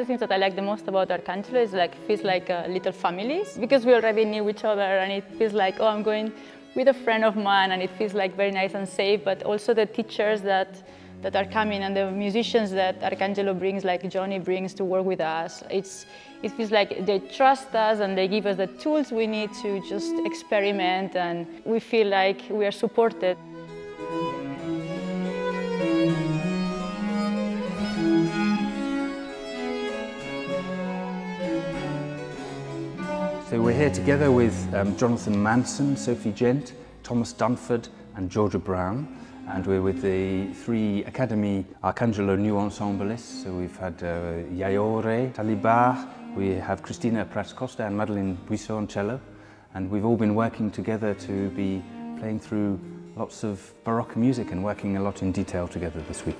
the things that I like the most about Arcangelo is like feels like uh, little families because we already knew each other and it feels like oh I'm going with a friend of mine and it feels like very nice and safe. But also the teachers that that are coming and the musicians that Arcangelo brings, like Johnny brings to work with us. It's it feels like they trust us and they give us the tools we need to just experiment and we feel like we are supported. So we're here together with um, Jonathan Manson, Sophie Gent, Thomas Dunford and Georgia Brown and we're with the three Academy Arcangelo new ensemblists. So we've had uh, Yaoré Talibart, we have Cristina Prats Costa and Madeleine Bouissou on cello and we've all been working together to be playing through lots of Baroque music and working a lot in detail together this week.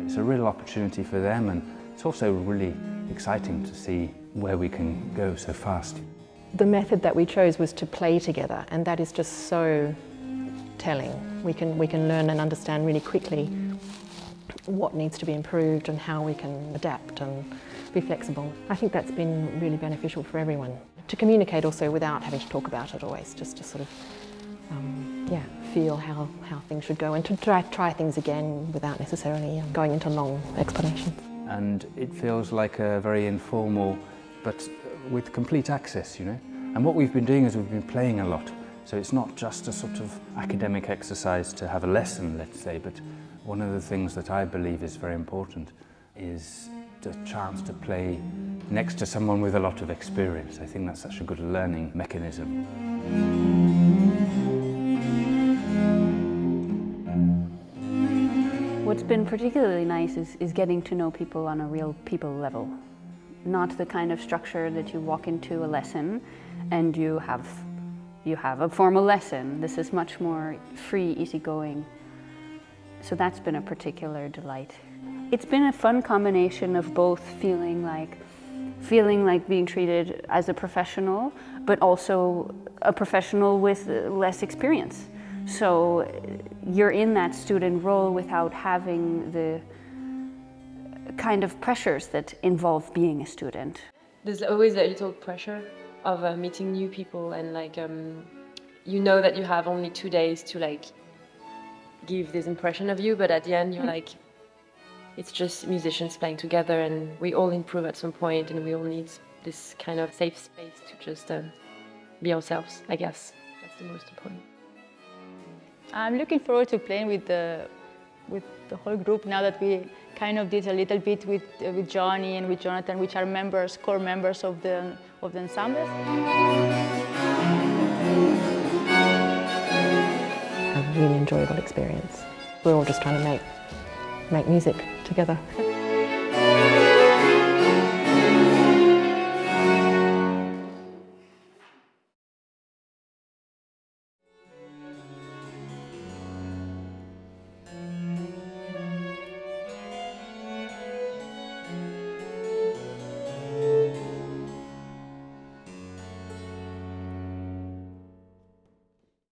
It's a real opportunity for them and it's also really exciting to see where we can go so fast. The method that we chose was to play together and that is just so telling. We can, we can learn and understand really quickly what needs to be improved and how we can adapt and be flexible. I think that's been really beneficial for everyone. To communicate also without having to talk about it always, just to sort of um, yeah, feel how, how things should go and to try, try things again without necessarily um, going into long explanations. And it feels like a very informal but with complete access, you know. And what we've been doing is we've been playing a lot. So it's not just a sort of academic exercise to have a lesson, let's say, but one of the things that I believe is very important is the chance to play next to someone with a lot of experience. I think that's such a good learning mechanism. What's been particularly nice is, is getting to know people on a real people level not the kind of structure that you walk into a lesson and you have you have a formal lesson. This is much more free, easygoing. So that's been a particular delight. It's been a fun combination of both feeling like feeling like being treated as a professional, but also a professional with less experience. So you're in that student role without having the kind of pressures that involve being a student. There's always a little pressure of uh, meeting new people and like um, you know that you have only two days to like give this impression of you, but at the end you're like, it's just musicians playing together and we all improve at some point and we all need this kind of safe space to just uh, be ourselves, I guess. That's the most important. I'm looking forward to playing with the with the whole group now that we kind of did a little bit with, uh, with Johnny and with Jonathan, which are members, core members of the, of the ensemble. A really enjoyable experience. We're all just trying to make, make music together.